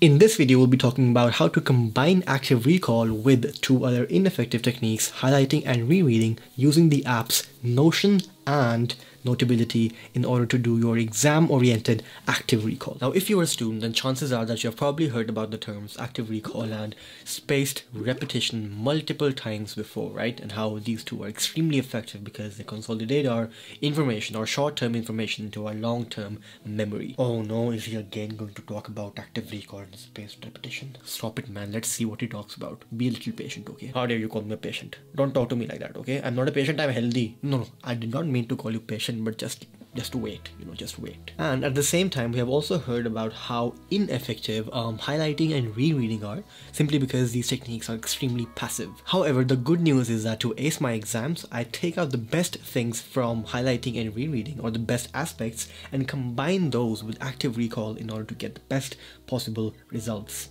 In this video, we'll be talking about how to combine active recall with two other ineffective techniques, highlighting and rereading using the apps Notion and Notability in order to do your exam-oriented active recall. Now, if you're a student, then chances are that you have probably heard about the terms active recall and spaced repetition multiple times before, right? And how these two are extremely effective because they consolidate our information, our short-term information into our long-term memory. Oh no, is he again going to talk about active recall and spaced repetition? Stop it, man. Let's see what he talks about. Be a little patient, okay? How dare you call me a patient? Don't talk to me like that, okay? I'm not a patient, I'm healthy. No, no, I did not mean to call you patient but just just wait you know just wait. And at the same time we have also heard about how ineffective um, highlighting and rereading are simply because these techniques are extremely passive. However the good news is that to ace my exams i take out the best things from highlighting and rereading or the best aspects and combine those with active recall in order to get the best possible results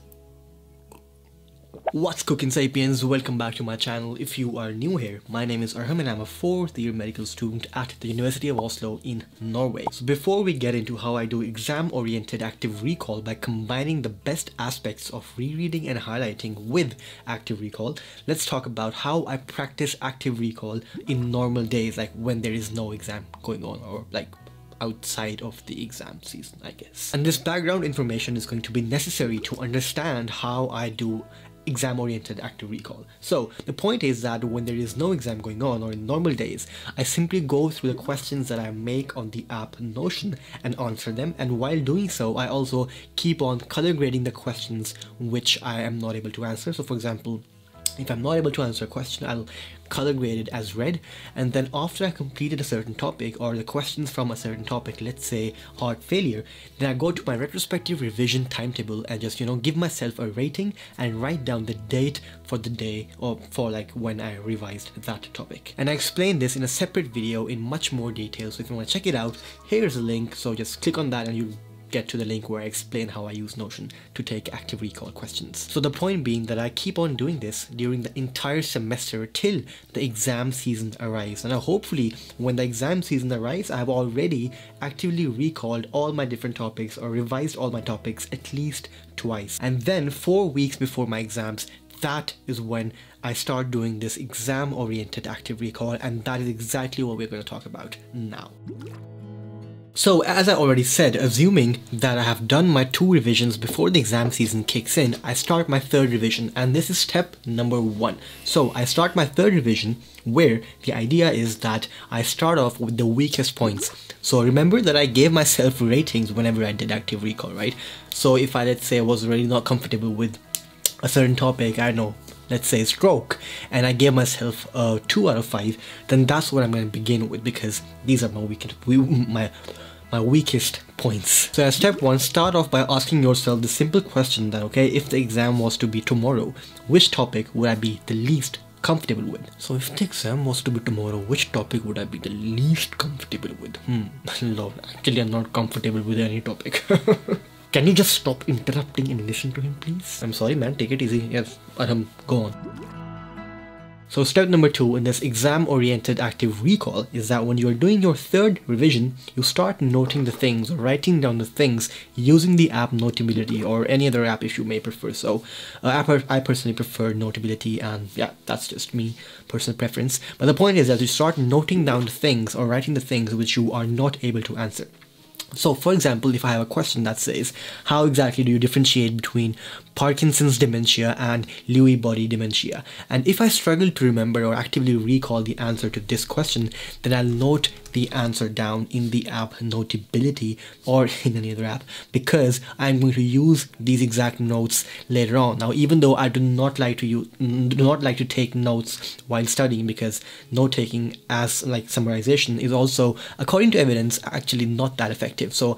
What's cooking sapiens? Welcome back to my channel. If you are new here, my name is Arham and I'm a fourth year medical student at the University of Oslo in Norway. So before we get into how I do exam oriented active recall by combining the best aspects of rereading and highlighting with active recall, let's talk about how I practice active recall in normal days like when there is no exam going on or like outside of the exam season, I guess. And this background information is going to be necessary to understand how I do exam oriented active recall. So the point is that when there is no exam going on or in normal days, I simply go through the questions that I make on the app Notion and answer them. And while doing so, I also keep on color grading the questions which I am not able to answer. So for example, if I'm not able to answer a question, I'll color grade it as red. And then after I completed a certain topic or the questions from a certain topic, let's say heart failure, then I go to my retrospective revision timetable and just, you know, give myself a rating and write down the date for the day or for like when I revised that topic. And I explain this in a separate video in much more detail. So if you want to check it out, here's a link. So just click on that and you get to the link where I explain how I use Notion to take active recall questions. So the point being that I keep on doing this during the entire semester till the exam season arrives. And uh, hopefully when the exam season arrives, I've already actively recalled all my different topics or revised all my topics at least twice. And then four weeks before my exams, that is when I start doing this exam oriented active recall and that is exactly what we're going to talk about now. So as I already said, assuming that I have done my two revisions before the exam season kicks in, I start my third revision and this is step number one. So I start my third revision where the idea is that I start off with the weakest points. So remember that I gave myself ratings whenever I did active recall, right? So if I let's say I was really not comfortable with a certain topic, I don't know, let's say stroke and I gave myself a 2 out of 5 then that's what I'm going to begin with because these are my weakest my my weakest points. So as step 1, start off by asking yourself the simple question that okay, if the exam was to be tomorrow, which topic would I be the least comfortable with? So if the exam was to be tomorrow, which topic would I be the least comfortable with? Hmm, lord, actually I'm not comfortable with any topic. Can you just stop interrupting and listen to him please? I'm sorry man, take it easy. Yes, Arham, go on. So step number two in this exam-oriented active recall is that when you're doing your third revision, you start noting the things or writing down the things using the app Notability or any other app if you may prefer. So uh, I personally prefer Notability and yeah, that's just me, personal preference. But the point is that you start noting down the things or writing the things which you are not able to answer. So for example, if I have a question that says, how exactly do you differentiate between Parkinson's dementia and Lewy body dementia? And if I struggle to remember or actively recall the answer to this question, then I'll note the answer down in the app Notability or in any other app because I'm going to use these exact notes later on. Now, even though I do not like to use, do not like to take notes while studying because note taking as like summarization is also, according to evidence, actually not that effective. So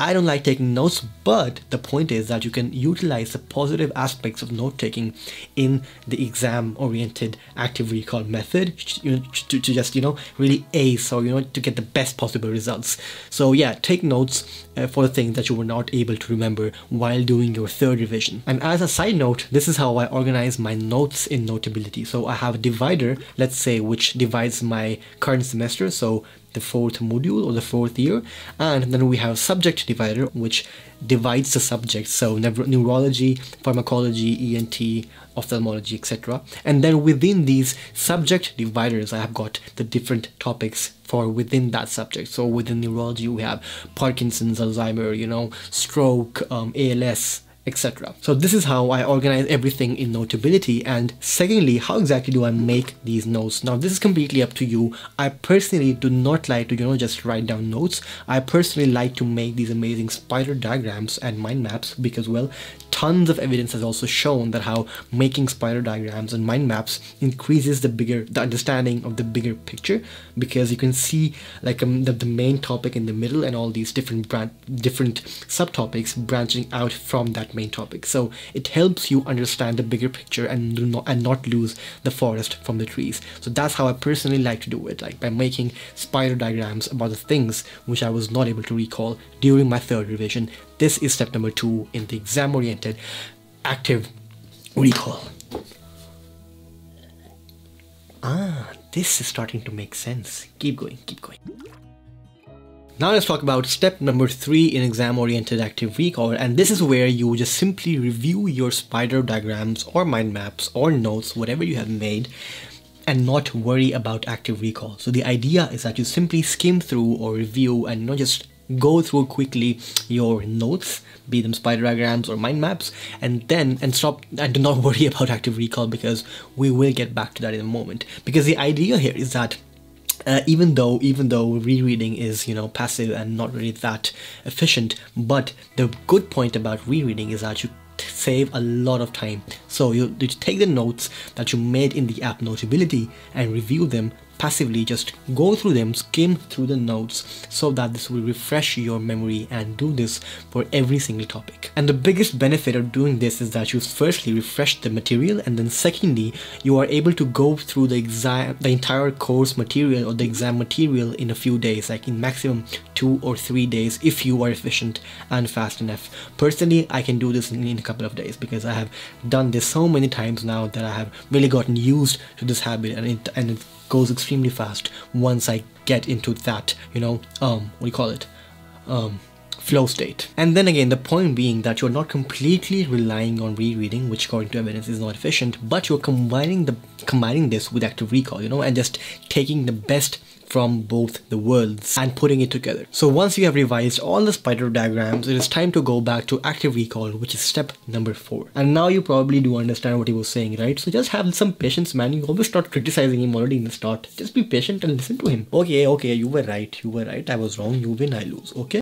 I don't like taking notes, but the point is that you can utilize the positive aspects of note taking in the exam oriented active recall method to, just, you know, really ace or, you know, to get the best possible results. So, yeah, take notes uh, for the things that you were not able to remember while doing your third revision. And as a side note, this is how I organize my notes in Notability. So, I have a divider, let's say, which divides my current semester. So, the fourth module or the fourth year. And then we have subject divider, which divides the subjects. So neurology, pharmacology, ENT, ophthalmology, etc. And then within these subject dividers, I have got the different topics for within that subject. So within neurology, we have Parkinson's, Alzheimer, you know, stroke, um, ALS, etc. So this is how I organize everything in Notability and secondly, how exactly do I make these notes? Now this is completely up to you. I personally do not like to, you know, just write down notes. I personally like to make these amazing spider diagrams and mind maps because well, tons of evidence has also shown that how making spider diagrams and mind maps increases the bigger the understanding of the bigger picture because you can see like um, the, the main topic in the middle and all these different brand different subtopics branching out from that main topic so it helps you understand the bigger picture and not and not lose the forest from the trees so that's how i personally like to do it like by making spider diagrams about the things which i was not able to recall during my third revision this is step number two in the exam-oriented active recall. Ah, this is starting to make sense. Keep going, keep going. Now let's talk about step number three in exam-oriented active recall and this is where you just simply review your spider diagrams or mind maps or notes, whatever you have made and not worry about active recall. So the idea is that you simply skim through or review and not just go through quickly your notes be them spider diagrams or mind maps and then and stop and do not worry about active recall because we will get back to that in a moment because the idea here is that uh, even though even though rereading is you know passive and not really that efficient but the good point about rereading is that you save a lot of time. So you, you take the notes that you made in the app notability and review them passively just go through them, skim through the notes so that this will refresh your memory and do this for every single topic. And the biggest benefit of doing this is that you firstly refresh the material and then secondly you are able to go through the exam the entire course material or the exam material in a few days like in maximum two or three days if you are efficient and fast enough. Personally I can do this in, a couple of days because I have done this so many times now that I have really gotten used to this habit and it and it goes extremely fast once I get into that, you know, um, what do you call it? Um, flow state. And then again, the point being that you're not completely relying on rereading, which according to evidence is not efficient, but you're combining the combining this with active recall, you know, and just taking the best from both the worlds and putting it together. So once you have revised all the spider diagrams, it is time to go back to active recall, which is step number four. And now you probably do understand what he was saying, right? So just have some patience, man. You always start criticizing him already in the start. Just be patient and listen to him. Okay, okay, you were right. You were right. I was wrong. You win, I lose. Okay?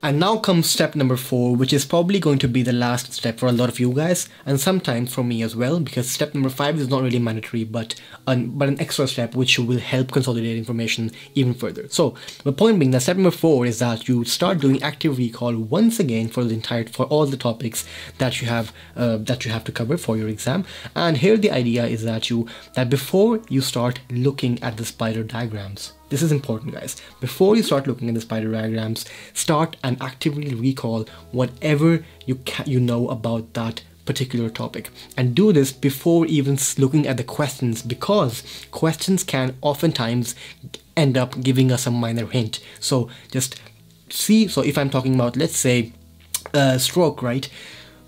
And now comes step number four, which is probably going to be the last step for a lot of you guys, and sometimes for me as well, because step number five is not really mandatory, but an, but an extra step which will help consolidate information even further. So the point being that step number four is that you start doing active recall once again for the entire for all the topics that you have uh, that you have to cover for your exam. And here the idea is that you that before you start looking at the spider diagrams this is important guys. Before you start looking at the spider diagrams, start and actively recall whatever you you know about that particular topic. And do this before even looking at the questions because questions can oftentimes end up giving us a minor hint. So just see so if i'm talking about let's say uh, stroke right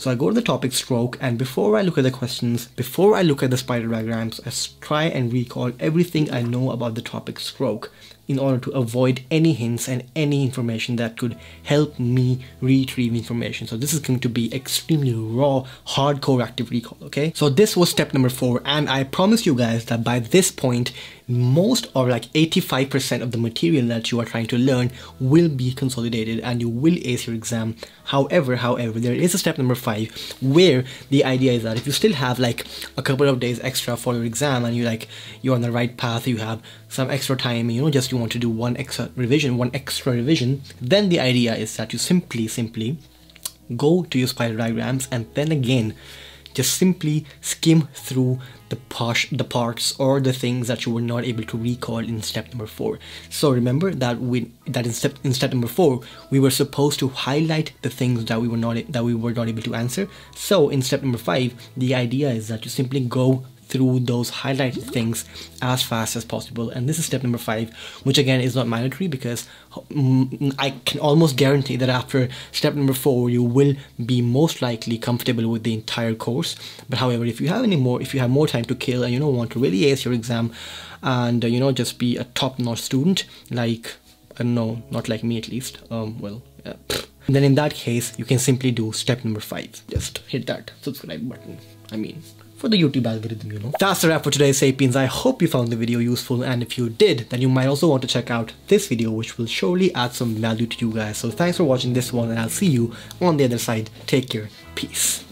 so I go to the topic stroke and before I look at the questions, before I look at the spider diagrams, I try and recall everything I know about the topic stroke in order to avoid any hints and any information that could help me retrieve information. So this is going to be extremely raw, hardcore active recall, okay? So this was step number four and I promise you guys that by this point, most or like 85% of the material that you are trying to learn will be consolidated and you will ace your exam. However, however, there is a step number five where the idea is that if you still have like a couple of days extra for your exam and you like you're on the right path, you have some extra time, you know, just you want to do one extra revision, one extra revision, then the idea is that you simply, simply go to your spider diagrams and then again just simply skim through the, the parts or the things that you were not able to recall in step number four. So remember that we that in step in step number four we were supposed to highlight the things that we were not that we were not able to answer. So in step number five, the idea is that you simply go through those highlighted things as fast as possible. And this is step number five, which again is not mandatory because mm, I can almost guarantee that after step number four, you will be most likely comfortable with the entire course. But however, if you have any more, if you have more time to kill and you don't want to really ace your exam and uh, you know just be a top-notch student, like don't know, not like me at least. Um, well, yeah. then in that case, you can simply do step number five. Just hit that subscribe button. I mean, for the YouTube algorithm, you know. That's the wrap for today's Sapiens. I hope you found the video useful and if you did, then you might also want to check out this video which will surely add some value to you guys. So thanks for watching this one and I'll see you on the other side. Take care. Peace.